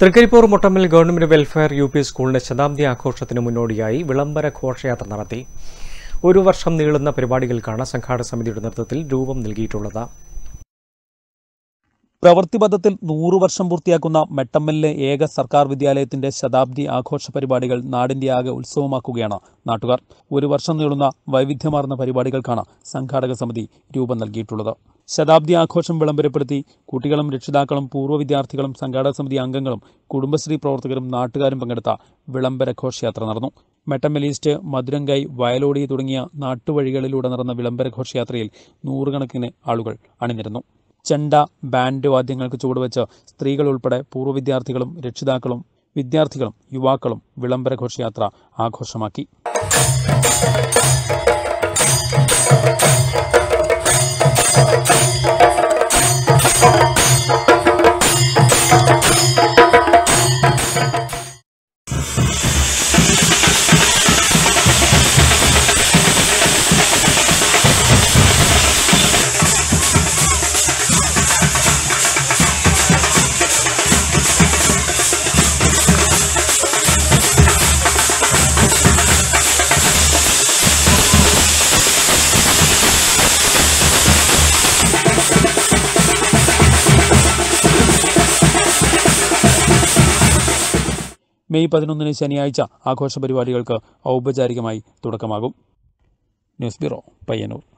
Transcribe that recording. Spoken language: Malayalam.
തൃക്കരിപ്പൂർ മുട്ടമ്മിൽ ഗവൺമെന്റ് വെൽഫെയർ യു പി സ്കൂളിന്റെ ശതാബ്ദി ആഘോഷത്തിന് മുന്നോടിയായി വിളംബര ഘോഷയാത്ര നടത്തി. ഒരു വർഷം നീളുന്ന പരിപാടികൾക്കാണ് സംഘാടക സമിതിയുടെ നേതൃത്വത്തിൽ രൂപം നൽകിയിട്ടുള്ളത്. പ്രവൃത്തിപഥത്തിൽ നൂറു വർഷം പൂർത്തിയാക്കുന്ന മെട്ടമ്മലിലെ ഏക സർക്കാർ വിദ്യാലയത്തിന്റെ ശതാബ്ദി ആഘോഷ പരിപാടികൾ നാടിന്റെ ആകെ ഉത്സവമാക്കുകയാണ് നാട്ടുകാർ. ഒരു വർഷം നീളുന്ന വൈവിധ്യമാർന്ന പരിപാടികൾക്കാണ് സംഘാടക സമിതി രൂപം നൽകിയിട്ടുള്ളത്. ശതാബ്ദി ആഘോഷം വിളംബരപ്പെടുത്തി കുട്ടികളും രക്ഷിതാക്കളും പൂർവ വിദ്യാർത്ഥികളും സംഘാടക സമിതി അംഗങ്ങളും കുടുംബശ്രീ പ്രവർത്തകരും നാട്ടുകാരും പങ്കെടുത്ത വിളംബര ഘോഷയാത്ര നടന്നു. മെട്ടമലീസ്റ്റ് മധുരങ്കൈ വയലോടി തുടങ്ങിയ നാട്ടുവഴികളിലൂടെ നടന്ന വിളംബര ഘോഷയാത്രയിൽ നൂറുകണക്കിന് ആളുകൾ അണിനിരുന്നു. ചെണ്ട ബാൻഡ് വാദ്യങ്ങൾക്ക് ചുവടുവെച്ച് സ്ത്രീകൾ ഉൾപ്പെടെ പൂർവ വിദ്യാർത്ഥികളും രക്ഷിതാക്കളും വിദ്യാർത്ഥികളും യുവാക്കളും വിളംബര ഘോഷയാത്ര ആഘോഷമാക്കി. മെയ് പതിനൊന്നിന് ശനിയാഴ്ച ആഘോഷ പരിപാടികൾക്ക് ഔപചാരികമായി തുടക്കമാകും. News bureau Payyannur.